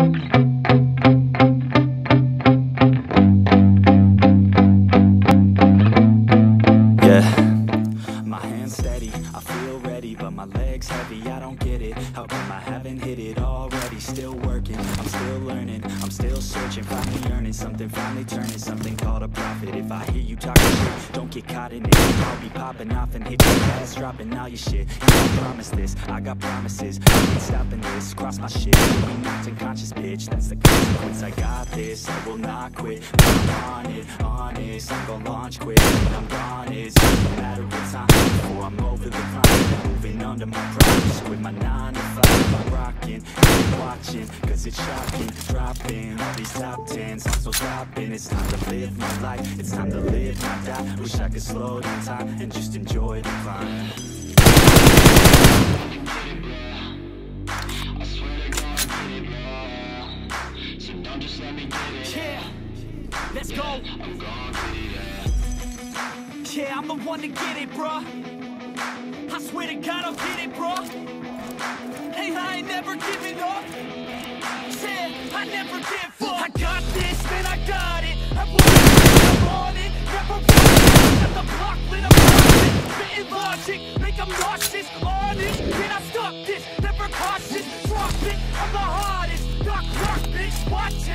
Yeah, I feel ready, but my legs heavy, I don't get it. How come I haven't hit it already? Still working, I'm still learning, I'm still searching, finally earning something, finally turning something called a profit. If I hear you talking shit, don't get caught in it. I'll be popping off and hit your ass, dropping all your shit. I promise this, I got promises, I ain't stopping this. Cross my shit, be knocked unconscious, bitch. That's the consequence. I got this, I will not quit. I'm on it, honest, I'm gon' launch quick. I'm gone, it's just a matter of time before I'm over the climb. Moving under my prime, With my nine to five. I'm rocking, keep watching, cause it's shocking. Dropping all these top tens, I'm so dropping. It's time to live my life, it's time to live, not die. Wish I could slow down time and just enjoy the climb. Yeah, let's go. Yeah, I'm the one to get it, bruh. I swear to God, I'll get it, bruh. Hey, I ain't never giving up. Yeah, I never give up. I got this, man, I got it. I will I'm on it, never watch.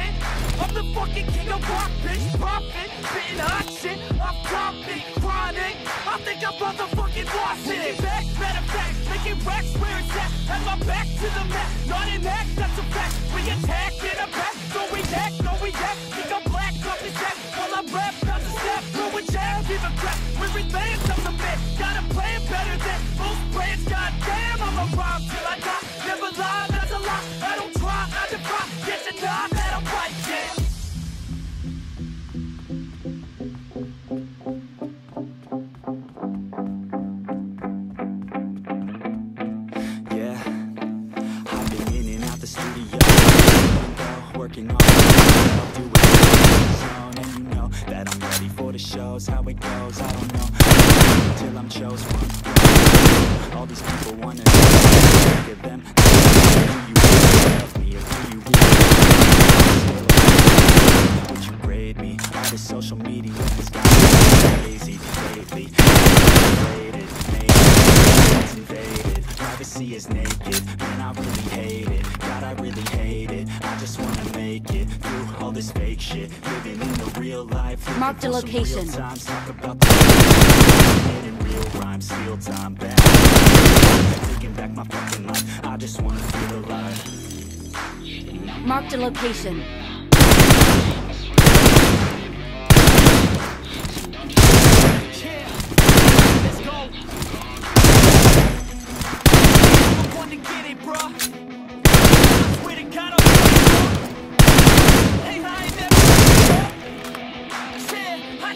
I'm the fucking king of rock, bitch. Profit, spitting hot shit. I'm confident, chronic. I think I'm motherfucking lost it. Making back, matter of fact, making racks where it's at. Have my back to the mat, not an act, that's a fact. We attack in a back, so we act, no we act. Shows. How it goes, I don't know until I'm chose one. All these people wanna look at them. Who you love me or who you really? Would you grade me? All this social media has got me crazy lately. Maybe it's invaded. Privacy is naked, man, I really hate it. God, I really hate it. I just wanna make it through all this fake shit. Living in the real life. looking Marked a for some real location. times, Talk about the real rhymes, steal time back. Taking back my fucking life. I just wanna feel alive. Marked a location. Let's go. I'm one to get it, bruh. I swear to God,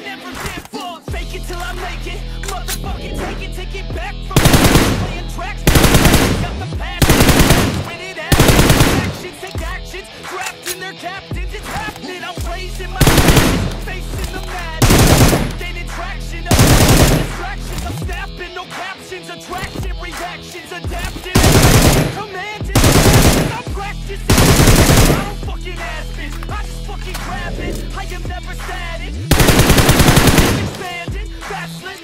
never give up. Fake it till I make it. Motherfucking take it, take it back from me. Playing tracks. Got the past. Win it. Actions, take actions. Drafting their captains. It's happening. I'm raising my facing the madness. Gaining traction. Distractions. I'm snapping. I am never static. Expanding. Backslid.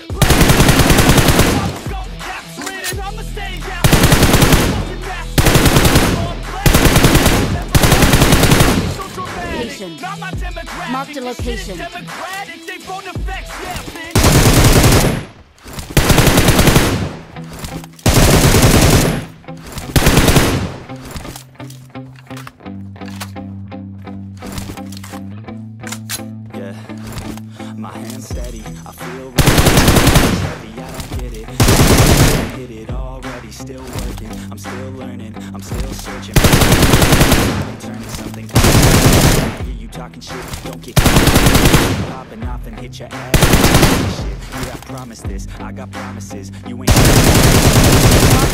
I'm go capture it and I'ma stay out. Fucking master. On play. So dramatic. Location. Not my demographic. Marked a This shit is location. Steady. I feel heavy. I don't get it. I hit it already. Still working. I'm still learning. I'm still searching. Finally turning something. I hear you talking shit. Don't get popping off and hit your ass. Shit. Yeah, I promise this. I got promises. You ain't.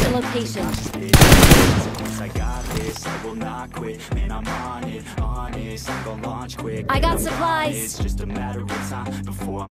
A location. Consequence, I got this, I will not quit Man, I'm on it, honest I'm gonna launch quick I got I'm supplies. It's just a matter of time before